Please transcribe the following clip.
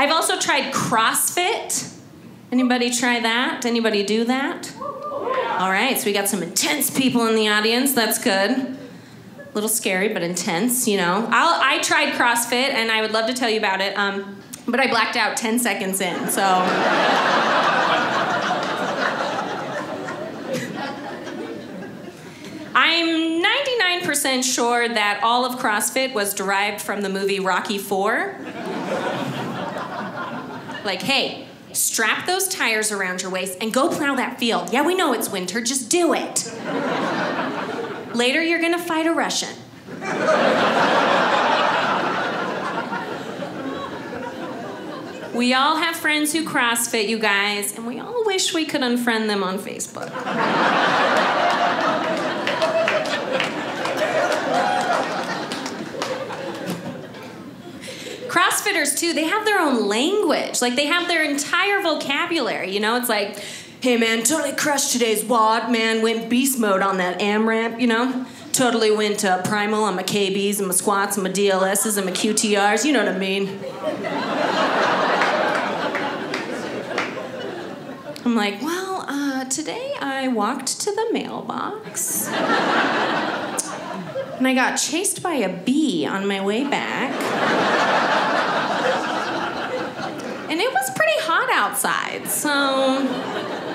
I've also tried CrossFit. Anybody try that? Anybody do that? All right, so we got some intense people in the audience. That's good. A little scary, but intense, you know. I'll, I tried CrossFit, and I would love to tell you about it, um, but I blacked out 10 seconds in, so. I'm 99% sure that all of CrossFit was derived from the movie Rocky 4. Like, hey, strap those tires around your waist and go plow that field. Yeah, we know it's winter, just do it. Later, you're gonna fight a Russian. we all have friends who CrossFit, you guys, and we all wish we could unfriend them on Facebook. CrossFitters, too, they have their own language. Like, they have their entire vocabulary. You know, it's like, hey, man, totally crushed today's WOD, man. Went beast mode on that AMRAP, you know? Totally went primal on my KBs and my squats and my DLSs and my QTRs. You know what I mean? I'm like, well, uh, today I walked to the mailbox. and I got chased by a bee on my way back it's pretty hot outside, so